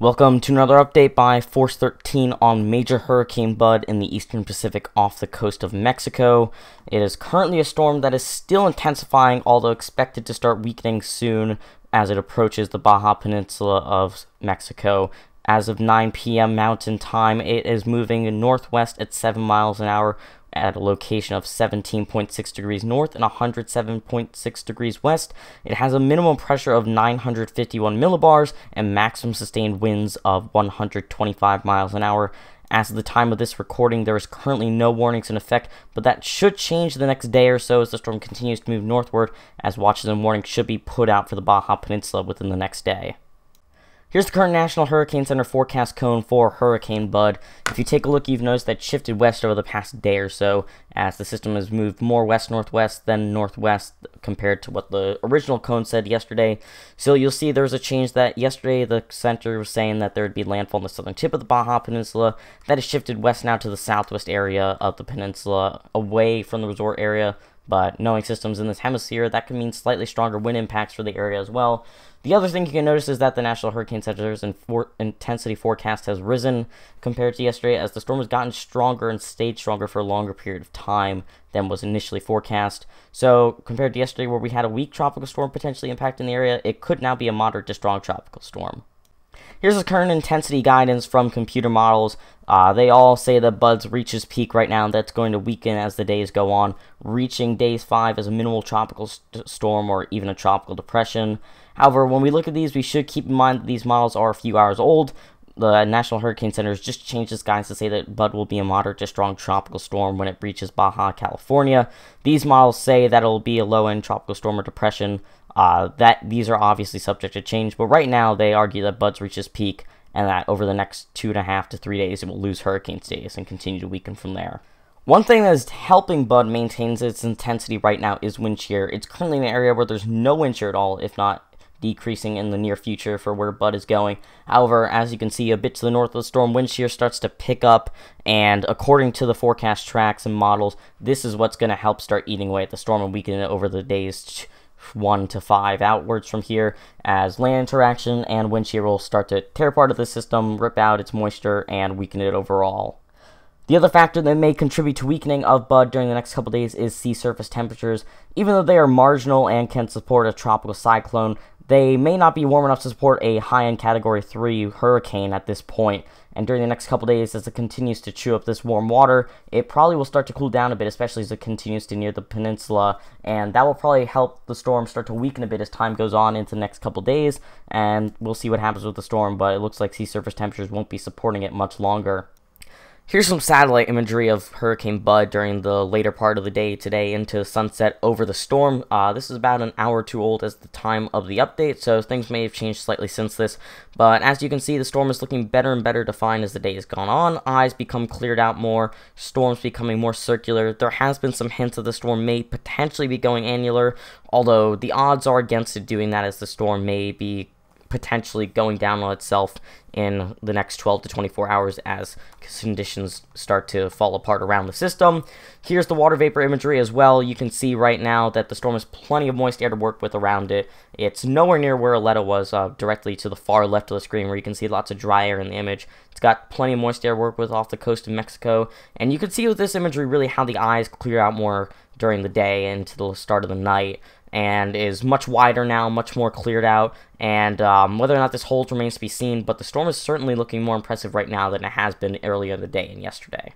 Welcome to another update by Force 13 on Major Hurricane Bud in the eastern Pacific off the coast of Mexico. It is currently a storm that is still intensifying, although expected to start weakening soon as it approaches the Baja Peninsula of Mexico. As of 9 p.m. Mountain Time, it is moving northwest at 7 miles an hour at a location of 17.6 degrees north and 107.6 degrees west. It has a minimum pressure of 951 millibars and maximum sustained winds of 125 miles an hour. As of the time of this recording, there is currently no warnings in effect, but that should change the next day or so as the storm continues to move northward, as watches and warnings should be put out for the Baja Peninsula within the next day. Here's the current National Hurricane Center forecast cone for Hurricane Bud. If you take a look, you've noticed that shifted west over the past day or so, as the system has moved more west-northwest than northwest compared to what the original cone said yesterday. So you'll see there's a change that yesterday the center was saying that there would be landfall on the southern tip of the Baja Peninsula. That has shifted west now to the southwest area of the peninsula, away from the resort area but knowing systems in this hemisphere, that can mean slightly stronger wind impacts for the area as well. The other thing you can notice is that the National Hurricane Center's intensity forecast has risen compared to yesterday as the storm has gotten stronger and stayed stronger for a longer period of time than was initially forecast. So, compared to yesterday where we had a weak tropical storm potentially impacting the area, it could now be a moderate to strong tropical storm. Here's the current intensity guidance from computer models. Uh, they all say that Buds reaches peak right now, and that's going to weaken as the days go on, reaching days 5 as a minimal tropical st storm or even a tropical depression. However, when we look at these, we should keep in mind that these models are a few hours old. The National Hurricane Center has just changed its guidance to say that Bud will be a moderate to strong tropical storm when it reaches Baja California. These models say that it will be a low-end tropical storm or depression. Uh, that These are obviously subject to change, but right now they argue that Bud's reaches peak and that over the next two and a half to three days it will lose hurricane status and continue to weaken from there. One thing that is helping Bud maintain its intensity right now is wind shear. It's currently an area where there's no wind shear at all, if not decreasing in the near future for where Bud is going. However, as you can see, a bit to the north of the storm, wind shear starts to pick up, and according to the forecast tracks and models, this is what's going to help start eating away at the storm and weaken it over the days 1 to 5 outwards from here as land interaction and wind shear will start to tear part of the system, rip out its moisture, and weaken it overall. The other factor that may contribute to weakening of Bud during the next couple days is sea surface temperatures. Even though they are marginal and can support a tropical cyclone, they may not be warm enough to support a high-end Category 3 hurricane at this point, and during the next couple days, as it continues to chew up this warm water, it probably will start to cool down a bit, especially as it continues to near the peninsula, and that will probably help the storm start to weaken a bit as time goes on into the next couple days, and we'll see what happens with the storm, but it looks like sea surface temperatures won't be supporting it much longer. Here's some satellite imagery of Hurricane Bud during the later part of the day today into sunset over the storm. Uh, this is about an hour too old as the time of the update, so things may have changed slightly since this. But as you can see, the storm is looking better and better defined as the day has gone on. Eyes become cleared out more, storms becoming more circular. There has been some hints that the storm may potentially be going annular, although the odds are against it doing that as the storm may be potentially going down on itself in the next 12 to 24 hours as conditions start to fall apart around the system. Here's the water vapor imagery as well. You can see right now that the storm has plenty of moist air to work with around it. It's nowhere near where Aletta was, uh, directly to the far left of the screen where you can see lots of dry air in the image. It's got plenty of moist air to work with off the coast of Mexico. And you can see with this imagery really how the eyes clear out more during the day into the start of the night and is much wider now, much more cleared out. And um, whether or not this holds remains to be seen, but the storm is certainly looking more impressive right now than it has been earlier in the day and yesterday.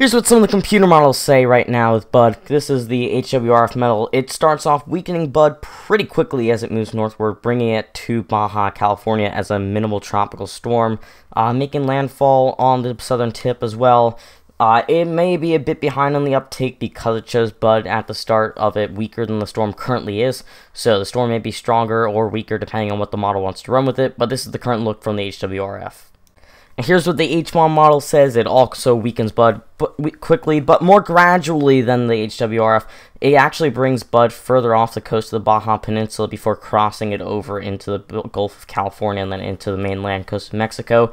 Here's what some of the computer models say right now with Bud. This is the HWRF model. It starts off weakening Bud pretty quickly as it moves northward, bringing it to Baja California as a minimal tropical storm, uh, making landfall on the southern tip as well. Uh, it may be a bit behind on the uptake because it shows Bud at the start of it weaker than the storm currently is, so the storm may be stronger or weaker depending on what the model wants to run with it, but this is the current look from the HWRF. And here's what the HMON model says. It also weakens Bud but quickly, but more gradually than the HWRF. It actually brings Bud further off the coast of the Baja Peninsula before crossing it over into the Gulf of California and then into the mainland coast of Mexico.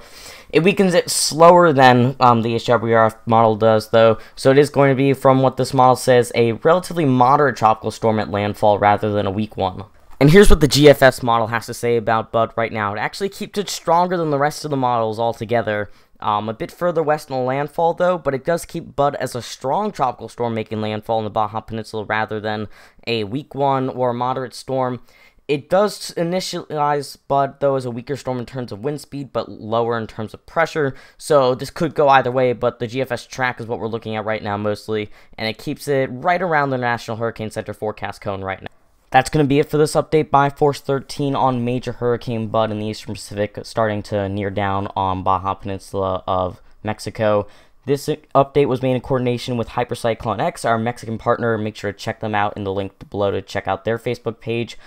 It weakens it slower than um, the HWRF model does, though, so it is going to be, from what this model says, a relatively moderate tropical storm at landfall rather than a weak one. And here's what the GFS model has to say about Bud right now. It actually keeps it stronger than the rest of the models altogether. Um, a bit further west in the landfall, though, but it does keep Bud as a strong tropical storm making landfall in the Baja Peninsula rather than a weak one or a moderate storm. It does initialize Bud, though, as a weaker storm in terms of wind speed, but lower in terms of pressure. So this could go either way, but the GFS track is what we're looking at right now mostly, and it keeps it right around the National Hurricane Center forecast cone right now. That's going to be it for this update by Force 13 on Major Hurricane Bud in the Eastern Pacific, starting to near down on Baja Peninsula of Mexico. This update was made in coordination with Hypercyclone X, our Mexican partner. Make sure to check them out in the link below to check out their Facebook page.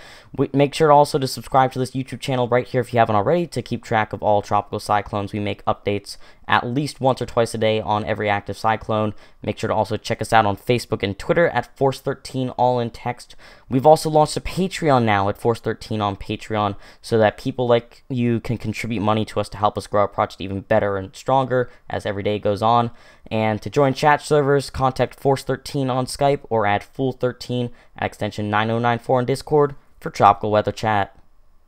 Make sure also to subscribe to this YouTube channel right here if you haven't already to keep track of all tropical cyclones. We make updates at least once or twice a day on every active cyclone. Make sure to also check us out on Facebook and Twitter at Force13, all in text. We've also launched a Patreon now at Force13 on Patreon so that people like you can contribute money to us to help us grow our project even better and stronger as every day goes on. And to join chat servers, contact Force13 on Skype or add Fool13 at extension 9094 on Discord for tropical weather chat.